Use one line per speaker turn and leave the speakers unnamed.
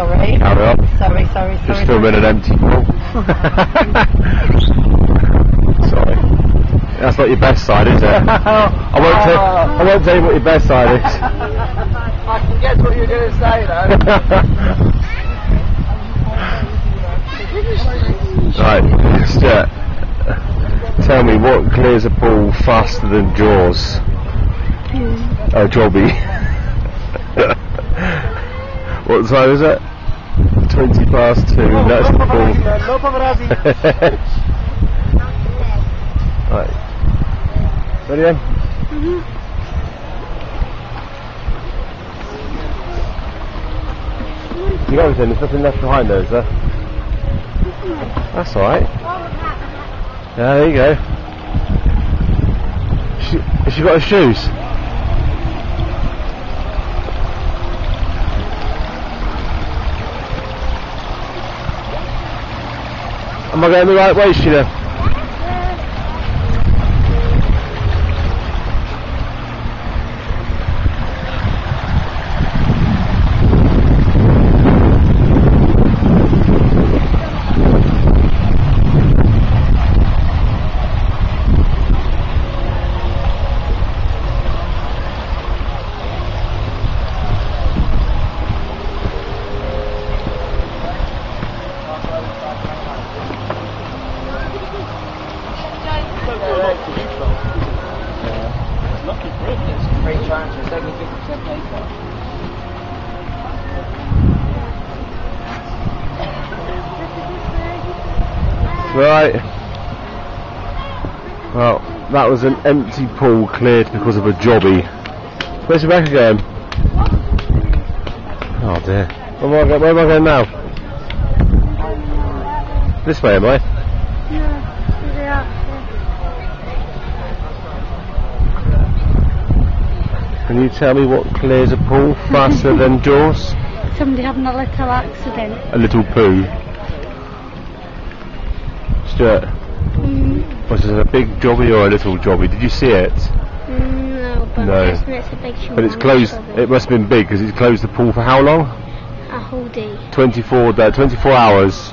Sorry. Sorry, sorry, sorry. Just sorry. a minute empty. That's not your best side, is it? I won't tell. I won't tell you what your best side is.
I can guess what you're going to say though.
right, Stuart. Tell me what clears a pool faster than Jaws? Oh, Jobby. what time is it? Twenty past two. That's the
paparazzi.
right. Ready then? You got everything? There's nothing left behind there, is there? That's alright. Yeah, there you go. She, has she got her shoes? Am I going the right way, Sheila?
Lucky for him, it's free transfer, it's only 50% later.
Right. Well, that was an empty pool cleared because of a jobby. Where's back again Oh dear. Where am I, go- where am I going now? This way, am I? Can you tell me what clears a pool faster than Jaws?
Somebody having a little accident.
A little poo. Stuart,
Mm,
was it a big jobby or a little jobby? Did you see it?
no, but
No.
It's a big
But it's closed. It must have been big because it's closed the pool for how long?
A whole day.
24 da 24 hours.